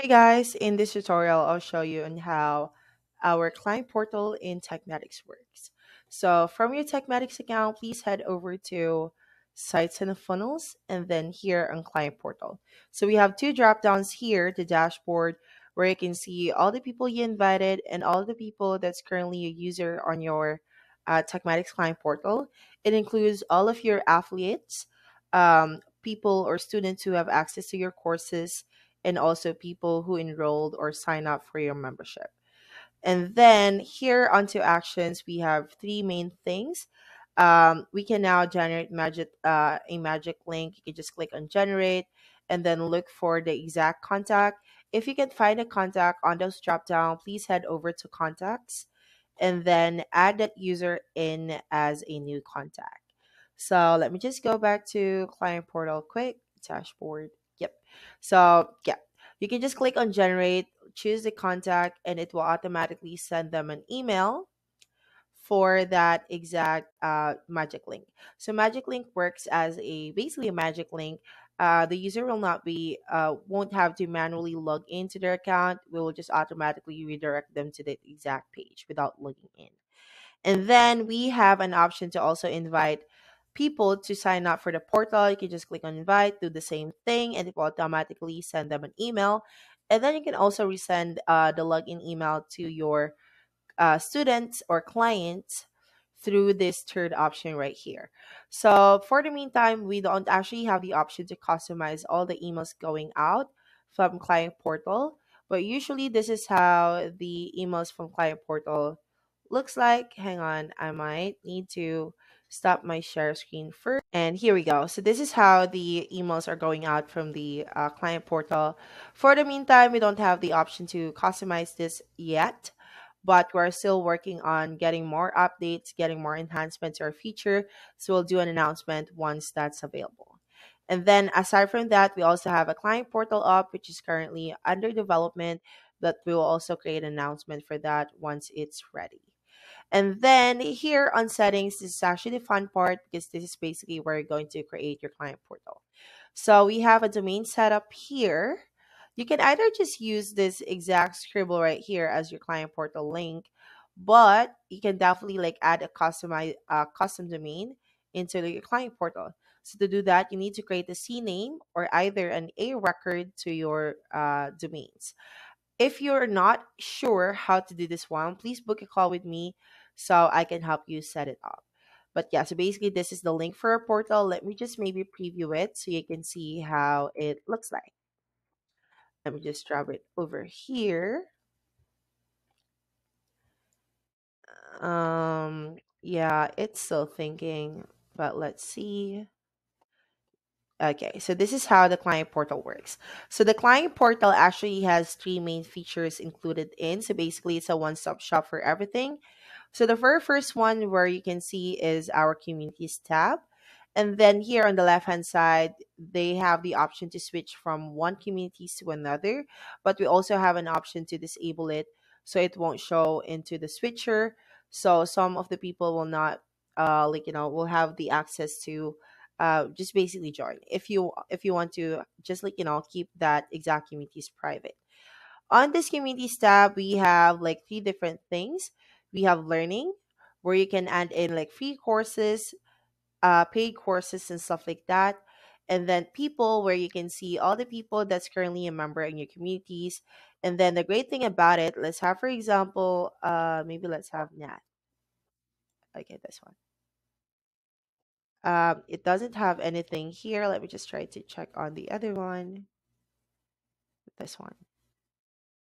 Hey guys, in this tutorial, I'll show you on how our client portal in TekMatix works. So from your TekMatix account, please head over to Sites and Funnels and then here on Client Portal. So we have two drop downs here, the dashboard, where you can see all the people you invited and all the people that's currently a user on your uh, TekMatix Client Portal. It includes all of your affiliates, um, people or students who have access to your courses, and also people who enrolled or sign up for your membership. And then here onto actions, we have three main things. Um, we can now generate magic uh, a magic link. You can just click on generate and then look for the exact contact. If you can find a contact on those drop down, please head over to contacts and then add that user in as a new contact. So let me just go back to client portal quick, dashboard. Yep. So yeah, you can just click on generate, choose the contact, and it will automatically send them an email for that exact uh, magic link. So magic link works as a basically a magic link. Uh, the user will not be uh, won't have to manually log into their account. We will just automatically redirect them to the exact page without logging in. And then we have an option to also invite people to sign up for the portal. You can just click on invite, do the same thing, and it will automatically send them an email. And then you can also resend uh, the login email to your uh, students or clients through this third option right here. So for the meantime, we don't actually have the option to customize all the emails going out from client portal. But usually this is how the emails from client portal looks like. Hang on, I might need to stop my share screen first. And here we go. So this is how the emails are going out from the uh, client portal. For the meantime, we don't have the option to customize this yet, but we're still working on getting more updates, getting more enhancements our feature. So we'll do an announcement once that's available. And then aside from that, we also have a client portal up, which is currently under development, but we will also create an announcement for that once it's ready. And then here on settings, this is actually the fun part because this is basically where you're going to create your client portal. So we have a domain setup here. You can either just use this exact scribble right here as your client portal link, but you can definitely like add a customized uh, custom domain into your client portal. So to do that, you need to create a CNAME or either an A record to your uh, domains. If you're not sure how to do this one, please book a call with me so I can help you set it up. But yeah, so basically this is the link for our portal. Let me just maybe preview it so you can see how it looks like. Let me just drop it over here. Um, yeah, it's still thinking, but let's see. Okay, so this is how the client portal works. So the client portal actually has three main features included in. So basically, it's a one-stop shop for everything. So the very first one where you can see is our communities tab. And then here on the left hand side, they have the option to switch from one communities to another, but we also have an option to disable it so it won't show into the switcher. So some of the people will not uh like you know will have the access to uh just basically join if you if you want to just like you know keep that exact communities private. On this communities tab, we have like three different things. We have learning where you can add in like free courses, uh, paid courses and stuff like that. And then people where you can see all the people that's currently a member in your communities. And then the great thing about it, let's have for example, uh maybe let's have Nat. Okay, this one. Um, it doesn't have anything here. Let me just try to check on the other one. This one.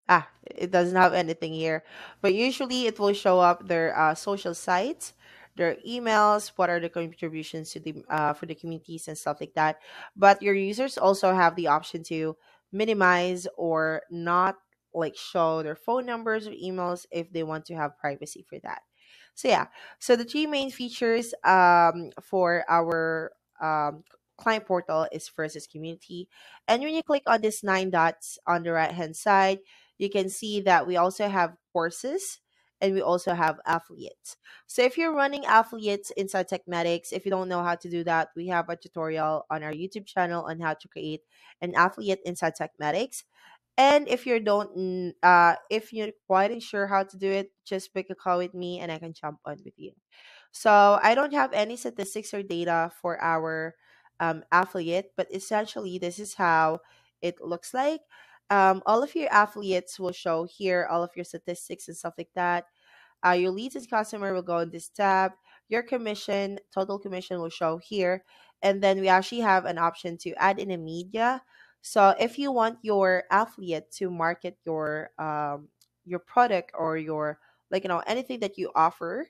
Ah, it doesn't have anything here. But usually it will show up their uh, social sites, their emails, what are the contributions to the uh, for the communities and stuff like that. But your users also have the option to minimize or not like show their phone numbers or emails if they want to have privacy for that. So yeah, so the three main features um, for our um, client portal is first is community, and when you click on this nine dots on the right hand side, you can see that we also have courses and we also have affiliates. So if you're running affiliates inside TekMatix, if you don't know how to do that, we have a tutorial on our YouTube channel on how to create an affiliate inside TekMatix. And if you don't, uh, if you're quite unsure how to do it, just book a call with me and I can jump on with you. So I don't have any statistics or data for our um, affiliate, but essentially this is how it looks like. Um, all of your affiliates will show here all of your statistics and stuff like that. Uh, your leads and customer will go in this tab. Your commission, total commission will show here. And then we actually have an option to add in a media. So if you want your affiliate to market your um, your product or your like you know anything that you offer,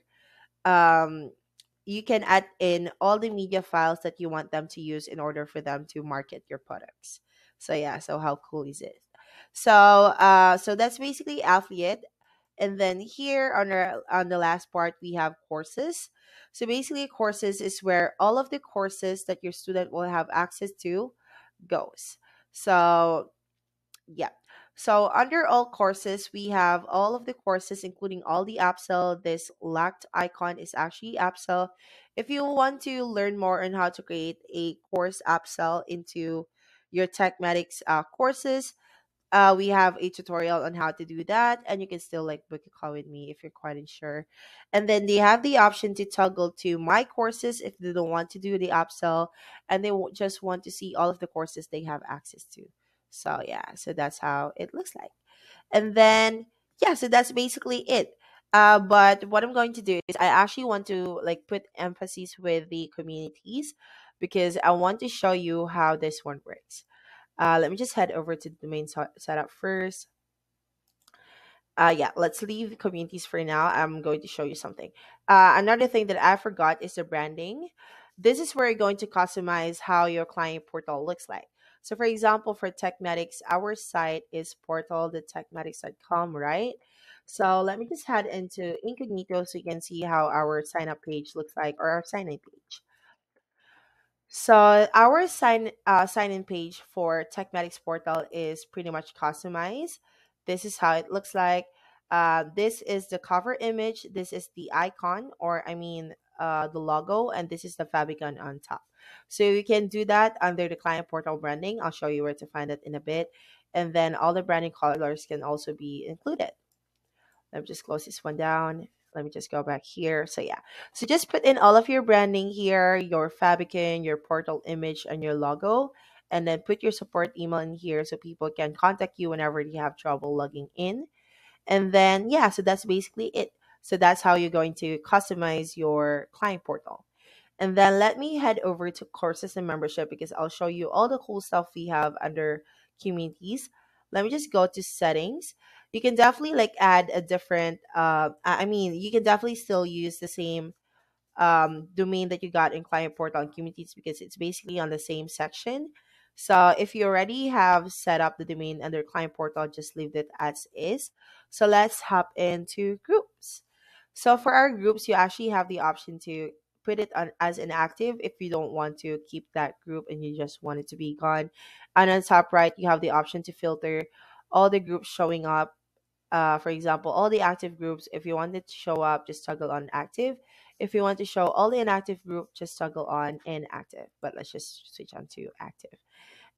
um, you can add in all the media files that you want them to use in order for them to market your products. So yeah, so how cool is it? So uh so that's basically affiliate. And then here on our on the last part we have courses. So basically courses is where all of the courses that your student will have access to goes. So yeah. So under all courses, we have all of the courses, including all the upsell. This locked icon is actually upsell. If you want to learn more on how to create a course upsell into your TekMatix uh, courses, uh, we have a tutorial on how to do that, and you can still like book a call with me if you're quite unsure. And then they have the option to toggle to my courses if they don't want to do the upsell and they just want to see all of the courses they have access to. So yeah, so that's how it looks like. And then yeah, so that's basically it. Uh, but what I'm going to do is I actually want to like put emphasis with the communities because I want to show you how this one works. Uh, let me just head over to the main setup first. Uh, yeah, let's leave communities for now. I'm going to show you something. Uh, another thing that I forgot is the branding. This is where you're going to customize how your client portal looks like. So, for example, for TekMatix, our site is portal.tekmatix.com, right? So, let me just head into incognito so you can see how our sign up page looks like or our sign in page. So our sign uh, sign in page for TekMatix portal is pretty much customized. This is how it looks like. Uh, this is the cover image. This is the icon, or I mean, uh, the logo, and this is the favicon on top. So you can do that under the client portal branding. I'll show you where to find it in a bit, and then all the branding colors can also be included. Let me just close this one down. Let me just go back here. So yeah. So just put in all of your branding here, your favicon, your portal image, and your logo. And then put your support email in here so people can contact you whenever they have trouble logging in. And then yeah, so that's basically it. So that's how you're going to customize your client portal. And then let me head over to courses and membership because I'll show you all the cool stuff we have under communities. Let me just go to settings. You can definitely like add a different uh I mean, you can definitely still use the same um, domain that you got in client portal and communities because it's basically on the same section. So if you already have set up the domain under client portal, just leave it as is. So let's hop into groups. So for our groups, you actually have the option to put it on as inactive if you don't want to keep that group and you just want it to be gone. And on top right, you have the option to filter all the groups showing up uh, for example, all the active groups, if you want it to show up, just toggle on active. If you want to show all the inactive group, just toggle on inactive. But let's just switch on to active.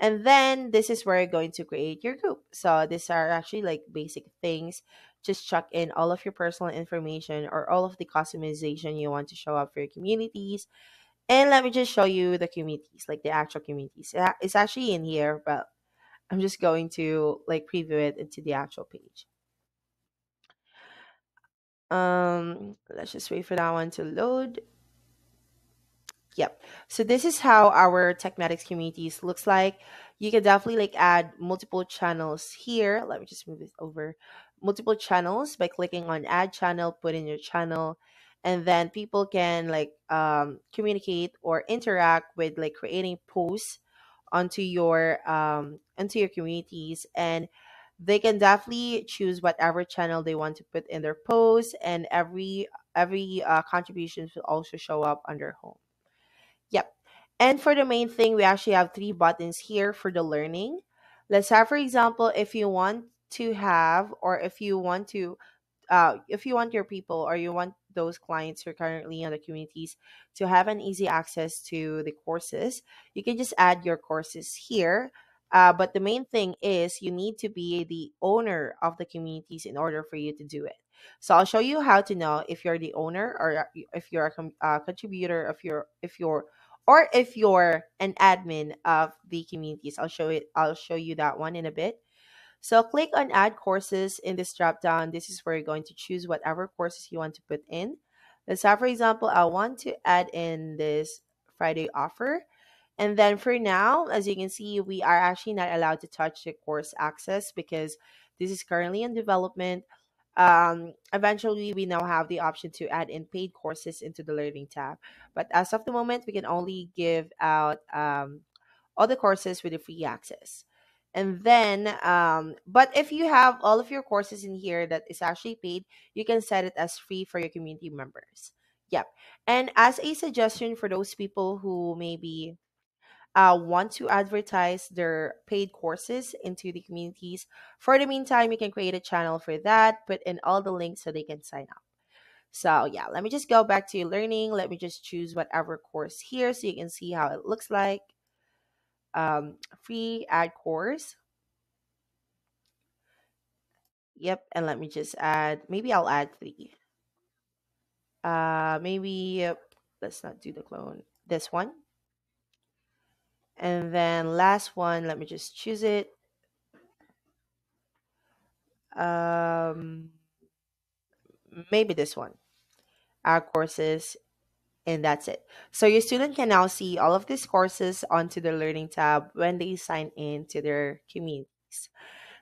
And then this is where you're going to create your group. So these are actually like basic things. Just chuck in all of your personal information or all of the customization you want to show up for your communities. And let me just show you the communities, like the actual communities. It's actually in here, but I'm just going to like preview it into the actual page. Um, let's just wait for that one to load. Yep. So this is how our TekMatix communities looks like. You can definitely like add multiple channels here. Let me just move this over. Multiple channels by clicking on add channel, put in your channel, and then people can like um communicate or interact with like creating posts onto your um onto your communities and they can definitely choose whatever channel they want to put in their post and every every uh, contributions will also show up under home Yep. And for the main thing, we actually have three buttons here for the learning. Let's have, for example, if you want to have, or if you want to, uh, if you want your people or you want those clients who are currently in the communities to have an easy access to the courses, you can just add your courses here. Uh, but the main thing is you need to be the owner of the communities in order for you to do it. So I'll show you how to know if you're the owner or uh, if you're a uh, contributor, if you're if you're or if you're an admin of the communities. I'll show it. I'll show you that one in a bit. So click on add courses in this drop down. This is where you're going to choose whatever courses you want to put in. Let's for example, I want to add in this Friday offer. And then for now, as you can see, we are actually not allowed to touch the course access because this is currently in development. Um, eventually, we now have the option to add in paid courses into the learning tab. But as of the moment, we can only give out um, all the courses with the free access. And then, um, but if you have all of your courses in here that is actually paid, you can set it as free for your community members. Yep. And as a suggestion for those people who maybe uh, want to advertise their paid courses into the communities, for the meantime, you can create a channel for that, put in all the links so they can sign up. So yeah, let me just go back to learning. Let me just choose whatever course here so you can see how it looks like. Um, free add course. Yep, and let me just add, maybe I'll add three. Uh, maybe, let's not do the clone. This one. And then last one, let me just choose it. Um, maybe this one. Our courses, and that's it. So your student can now see all of these courses onto the learning tab when they sign in to their communities.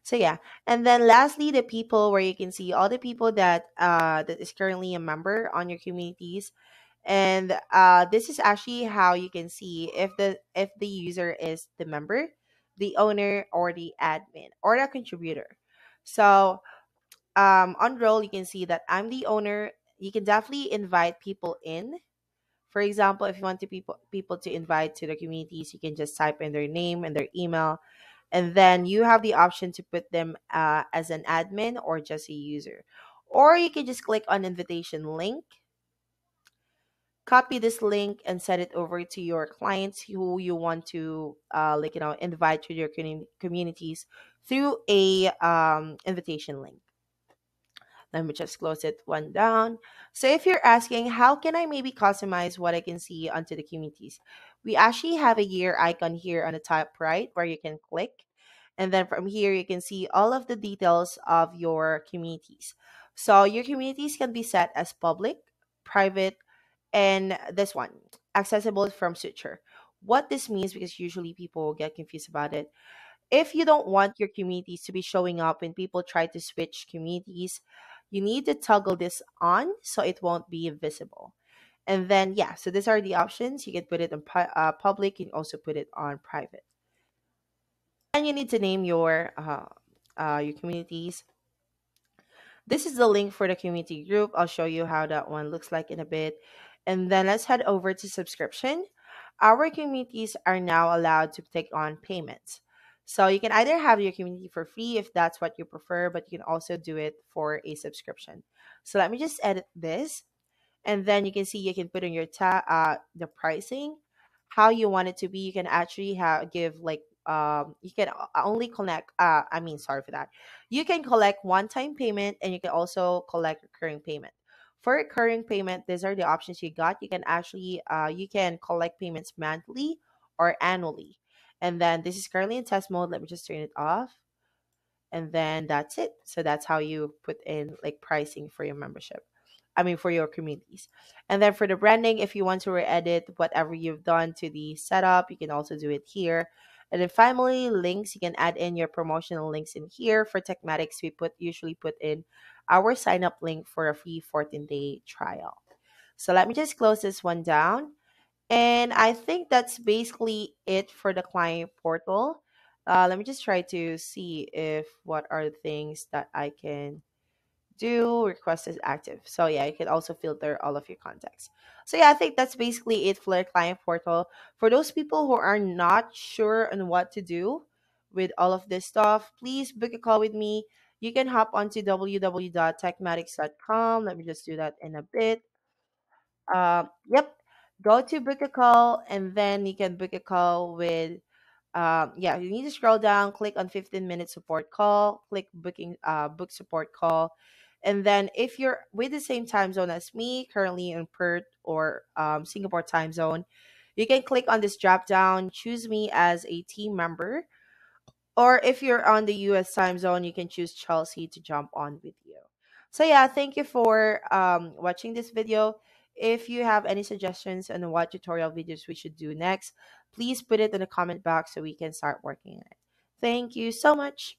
So yeah, and then lastly, the people where you can see all the people that uh that is currently a member on your communities, and uh this is actually how you can see if the if the user is the member, the owner, or the admin or the contributor. So um on role you can see that I'm the owner. You can definitely invite people in. For example, if you want to people people to invite to the communities, you can just type in their name and their email and then you have the option to put them uh, as an admin or just a user or you can just click on invitation link copy this link and send it over to your clients who you want to uh, like you know invite to your commu- communities through a um, invitation link let me just close it one down. So if you're asking, how can I maybe customize what I can see onto the communities? We actually have a year icon here on the top right where you can click. And then from here, you can see all of the details of your communities. So your communities can be set as public, private, and this one, accessible from Switcher. What this means, because usually people get confused about it, if you don't want your communities to be showing up when people try to switch communities, you need to toggle this on so it won't be visible. And then, yeah, so these are the options. You can put it on pu- uh, public, you can also put it on private. And you need to name your uh, uh, your communities. This is the link for the community group. I'll show you how that one looks like in a bit. And then let's head over to subscription. Our communities are now allowed to take on payments. So you can either have your community for free if that's what you prefer, but you can also do it for a subscription. So let me just edit this and then you can see you can put in your ta- uh the pricing how you want it to be you can actually have give like um you can only connect uh i mean sorry for that you can collect one time payment and you can also collect recurring payment for recurring payment these are the options you got. You can actually uh you can collect payments monthly or annually. And then this is currently in test mode. Let me just turn it off. And then that's it. So that's how you put in like pricing for your membership. I mean for your communities. And then for the branding if you want to re-edit whatever you've done to the setup you can also do it here. And then finally links. You can add in your promotional links in here. For TekMatix we put usually put in our sign up link for a free 14 day trial so let me just close this one down and I think that's basically it for the client portal. Uh, let me just try to see if what are the things that I can do. Request is active. So yeah, you can also filter all of your contacts. So yeah, I think that's basically it for the client portal. For those people who are not sure on what to do with all of this stuff, please book a call with me. You can hop onto www.tekmatix.com. Let me just do that in a bit. Um, yep. Go to book a call and then you can book a call with um, yeah, you need to scroll down, click on 15 minute support call, click booking uh, book support call. And then if you're with the same time zone as me, currently in Perth or um, Singapore time zone, you can click on this drop down, choose me as a team member. Or if you're on the US time zone, you can choose Chelsea to jump on with you. So yeah, thank you for um, watching this video. If you have any suggestions on what tutorial videos we should do next, please put it in the comment box so we can start working on it. Thank you so much.